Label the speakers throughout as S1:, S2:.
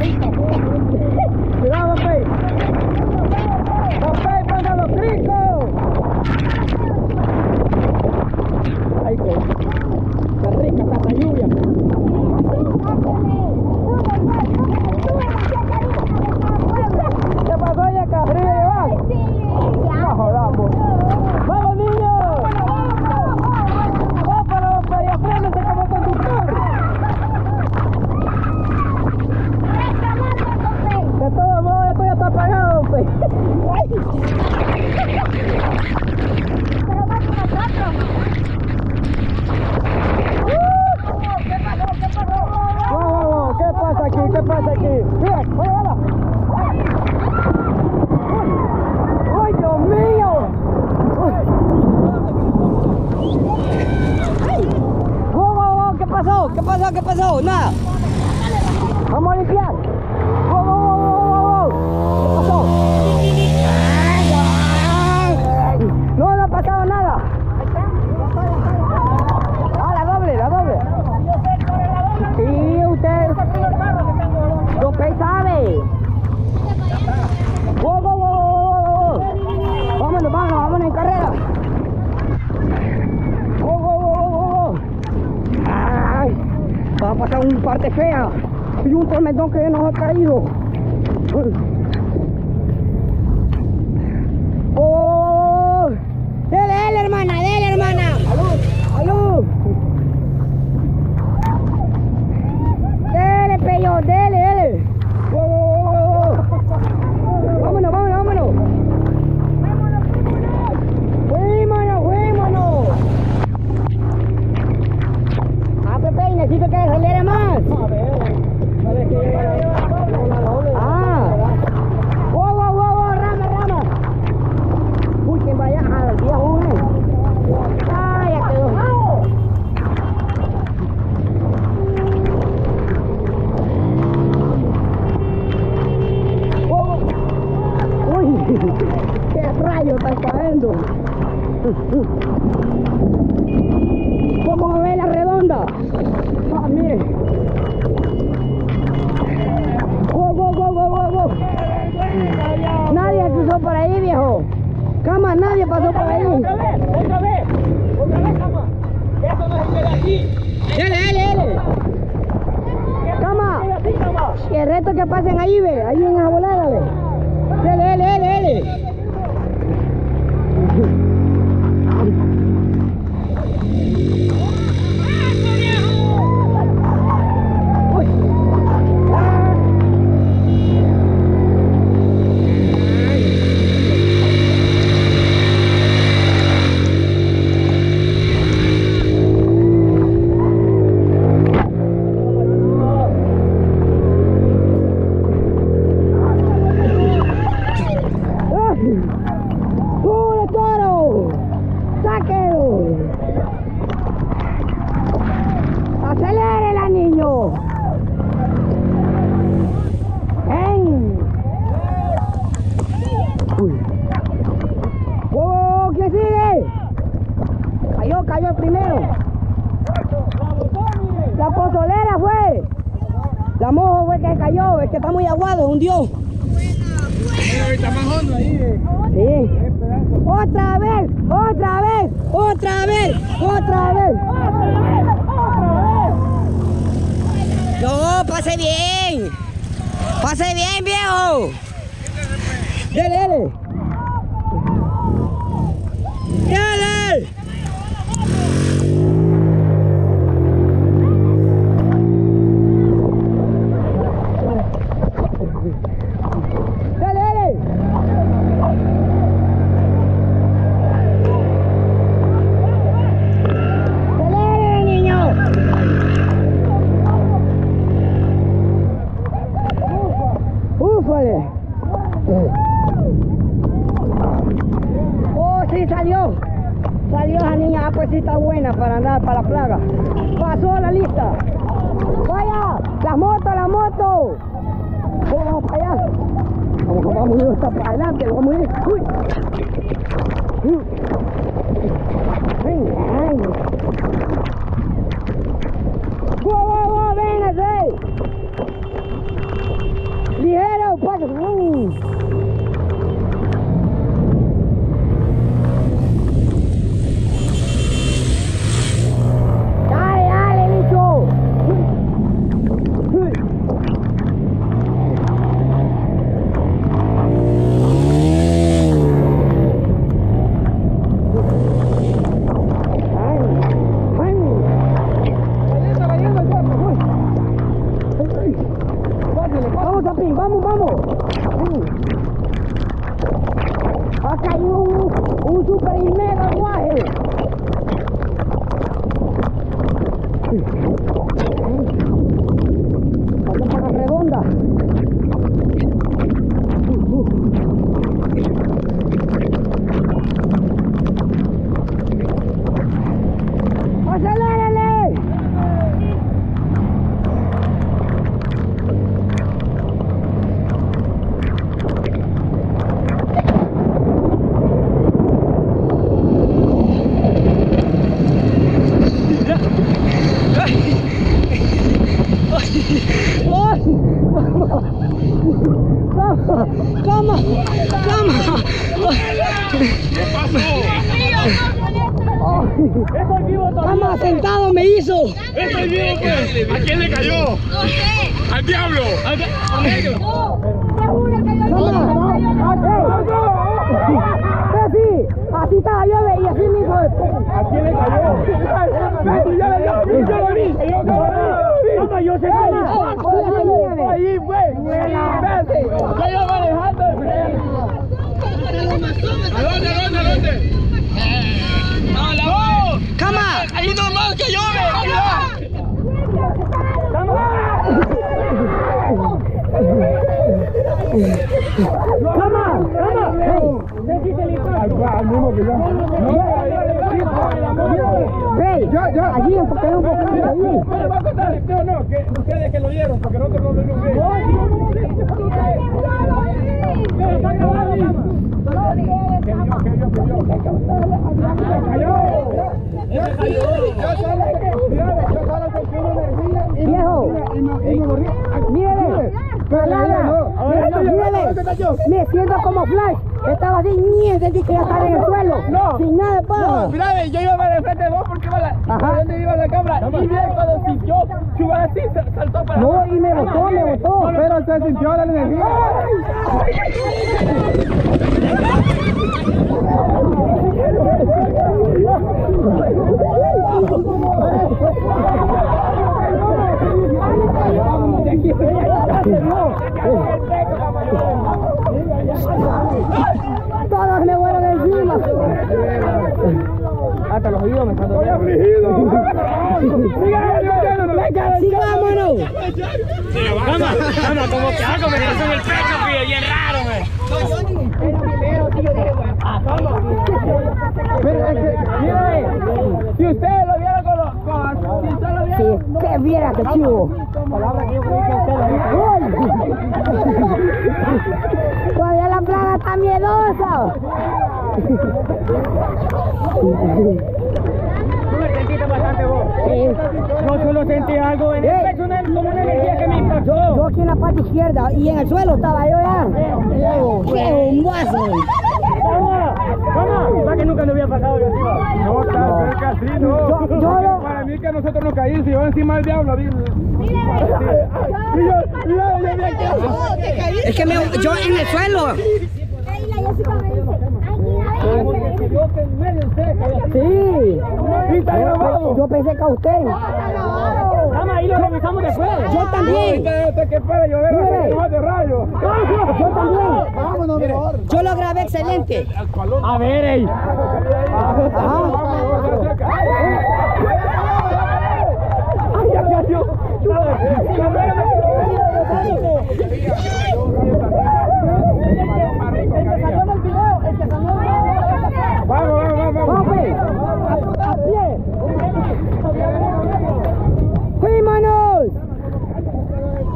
S1: Ik ben er pasar un parte fea. Y un tormentón que nos ha caído. Wow. Dele, dele, hermana, dele, hermana. Salud, salud. Dele, peyo, dele, dele. Wow, wow, wow, wow. Vámonos, vámonos, vámonos. Fuímonos, fuímonos. Ah, Pepe, necesito que acelere más. Ah. Wow, wow, wow, wow, rama, rama. Uy, que vaya al día uno. Ah, ya quedó. Oh. Uy, qué rayo está cayendo. ¿Cómo ve la redonda? Ah, mire. Go, go, go, go, go, go. Nadie cruzó por ahí, viejo. Cama, nadie pasó por ahí.
S2: Otra vez, otra vez, otra vez, cama. Eso no se queda aquí.
S1: Dale, dale, dale. Cama. Y el resto que pasen ahí, ve, ahí en la volada, ve. Dale, dale, dale, dale. Que cayó, es que está muy aguado, hundió.
S2: Está más hondo ahí.
S1: Otra vez, otra vez, otra vez, otra vez. No, pase bien. Pase bien, viejo. Dele, dele. Dele. moto! Vamos para allá. Vamos, vamos, está para adelante, vamos a ir. ¡Uy! ¡Venga, venga! ¡Wow, wow, wow! ¡Véngase! ¡Ligero! ¡Paso! ¡Uh! vamos, Zapín, vamos, vamos. Sí. Ha caído un, un super y mega guaje. Sí. ¡Cama! ¡Cama!
S2: ¿Qué pasó? Estoy vivo.
S1: ¡Cama sentado me hizo!
S2: Estoy vivo, pues. ¿A quién le cayó?
S3: No sé.
S2: Al diablo.
S3: No, te juro que yo.
S1: Así estaba yo y así me después.
S2: ¿A quién le cayó? Yo le yo lo vi. Toma, yo sé que Ahí fue. Yo iba manejando. ¿A dónde, a dónde, a dónde? No, la
S1: ¡Cama!
S2: Ahí nomás que llueve.
S1: ¡Cama! ¡Cama!
S2: Yo.
S1: ¡Ey! Allí, porque hay un poco de allí.
S2: ¿Me va a contar? No, no, que ustedes que lo dieron, porque nosotros no lo vimos bien.
S1: Viejo.
S2: me-
S1: siento como Flash. Estaba así, ni sentí que ya estaba en el suelo.
S2: No.
S1: Sin nada de paja.
S2: No, mira, yo iba para enfrente de vos porque iba la,
S1: Ajá.
S2: ¿a dónde iba la cámara? Y bien, cuando sintió, saltó para
S1: No, y me botó, me botó.
S2: Pero se sintió la energía
S1: me vuelan encima.
S2: Hasta los oídos me están doliendo. Cama, cama, como que algo me pasó en el pecho, tío, bien raro, me. Pero es que, mire, si ustedes lo vieron con los, con, si usted lo
S1: Sí, viera que chivo.
S2: palabra que yo creí que usted lo
S1: Todavía la plaga está miedosa.
S2: Tú me sentiste bastante vos.
S1: Sí.
S2: Yo solo sentí algo en el pecho, como una energía que me impactó.
S1: Yo aquí en la parte izquierda y en el suelo estaba yo ya. ¡Qué bombazo!
S2: ¡Vamos! ¡Vamos! ¿Para que nunca le había pasado yo? No, tan cerca así, no.
S1: Yo- yo
S2: que nosotros nos caímos y yo encima del diablo. mira.
S1: Es que me, yo en el suelo. Sí.
S2: Y está grabado.
S1: Yo pensé que a usted.
S2: Vamos, ahí lo revisamos después.
S1: Yo también.
S2: Que llover, de rayo.
S1: Yo también.
S2: Vámonos mejor.
S1: Yo lo grabé excelente.
S2: A ver, ey. Ay, ya cayó. Vamos, vamos, vamos.
S1: Vamos, pues.
S2: A pie.
S1: ¡Fuímonos!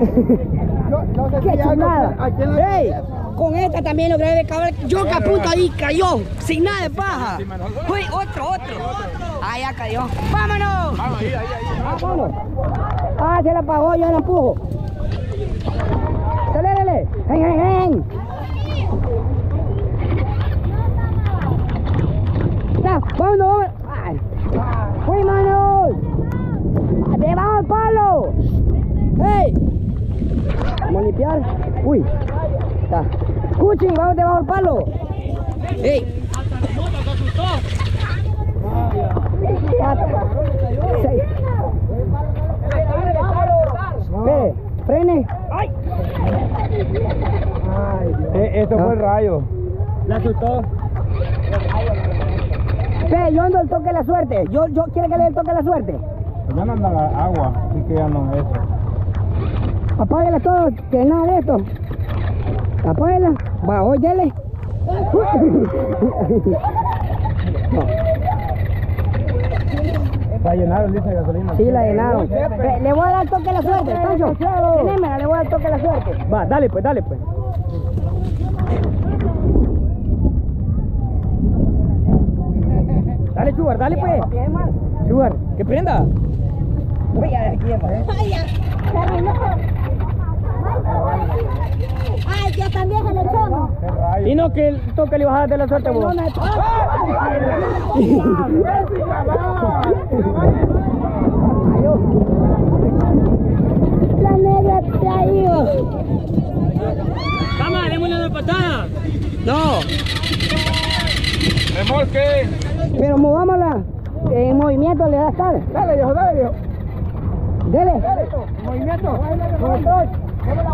S1: ¡Qué chulada! ¡Ey! Con esta también lo grabé cabal. Yo que ahí cayó, sin nada de paja. ¡Uy, otro, otro! ¡Vámonos! ¡Vámonos! Ah, se la apagó, yo la empujo. ¡Dale, ¡Ven, ven, ven! ¡Ya! ¡Vámonos, vámonos! ¡Uy, manos! ¡Debajo el palo! ¡Ey! Vamos a limpiar. ¡Uy! ¡Está! ¡Escuchen! ¡Vamos debajo el palo! ¡Ey! ¡Hasta el mundo se asustó! ¡Ay!
S2: Eh, esto ah. fue el ah. rayo. La asustó.
S1: Pe, yo ando el toque de la suerte. Yo, yo, ¿Quiere que le dé el toque de la suerte?
S2: Pues ya no anda agua, así que ya no es eso.
S1: Apáguela todo, que nada de esto. Apáguela. Va, óyele.
S2: no. Llenado el dice de gasolina.
S1: Sí, la llenaron. Le, le voy a dar toque a la suerte, Pancho. Tenémela, le voy a dar toque a la suerte.
S2: Va, dale pues, dale pues. Dale, Chugar, dale pues. Chugar, que prenda.
S1: Voy a ver aquí, eh.
S3: Vaya, se arruinó. Ay, yo también se le.
S2: Y no que el toque le vas a dar de la suerte vos.
S1: La ha ido.
S2: Cama, démosle una patada.
S1: No,
S2: Remolque.
S1: pero movámosla. En movimiento le da a estar.
S2: Dale, viejo, dale, viejo.
S1: Dele.
S2: Movimiento.